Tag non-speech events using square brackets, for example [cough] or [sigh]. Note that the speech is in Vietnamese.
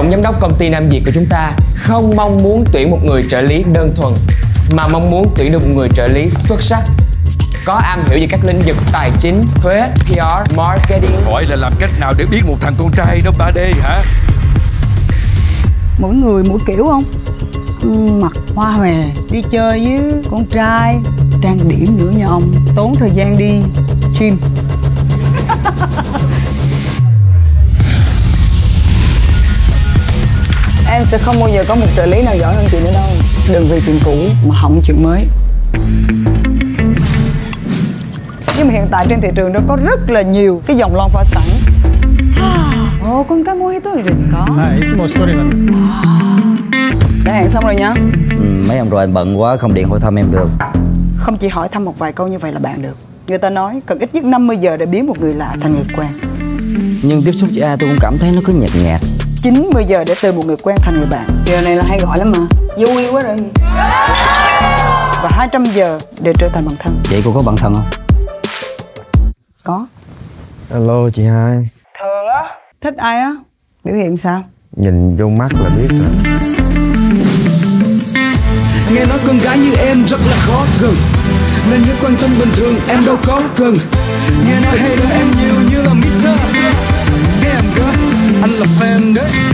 Tổng giám đốc công ty Nam Việt của chúng ta không mong muốn tuyển một người trợ lý đơn thuần mà mong muốn tuyển được một người trợ lý xuất sắc có am hiểu về các lĩnh vực tài chính, thuế, PR, marketing. Hỏi là làm cách nào để biết một thằng con trai nó 3D hả? Mỗi người mỗi kiểu không? Mặc hoa hòe, đi chơi với con trai, trang điểm nữa nha ông. Tốn thời gian đi gym. sẽ không bao giờ có một trợ lý nào giỏi hơn chị nữa đâu. Đừng vì chuyện cũ mà hỏng chuyện mới. Nhưng mà hiện tại trên thị trường nó có rất là nhiều cái dòng lon pha sẵn. [sighs] Ồ, con cái mua hết tôi được có. [sighs] Đã hẹn xong rồi nhá. Ừ, Mấy hôm rồi anh bận quá, không điện hỏi thăm em được. Không chỉ hỏi thăm một vài câu như vậy là bạn được. Người ta nói cần ít nhất 50 giờ để biến một người lạ thành người quen. Nhưng tiếp xúc với ai tôi cũng cảm thấy nó cứ nhạt nhạt. 90 giờ để từ một người quen thành người bạn. Giờ này là hay gọi lắm mà. Vui quá rồi gì. Và 200 giờ để trở thành bạn thân. Vậy cô có bạn thân không? Có. Alo chị hai Thường á. Thích ai á? Biểu hiện sao? Nhìn vô mắt là biết rồi Nghe nói con gái như em rất là khó gần Nên những quan tâm bình thường em đâu có cần Nghe nói hay đợi em nhiều như là Mr. Sunday.